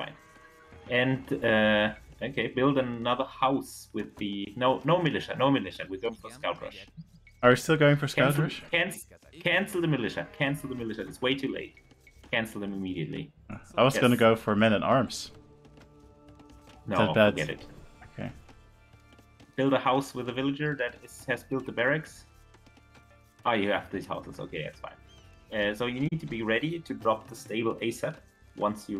fine. And uh, okay, build another house with the no no militia, no militia. We're going for scout rush. Are we still going for Scout Cancel, Rush? cancel, the militia. Cancel the militia. It's way too late. Cancel them immediately. I was gonna go for men at arms. No, that bad? forget it. Okay. Build a house with a villager that is, has built the barracks. Oh, you have these houses. Okay, that's fine. Uh, so you need to be ready to drop the stable ASAP once you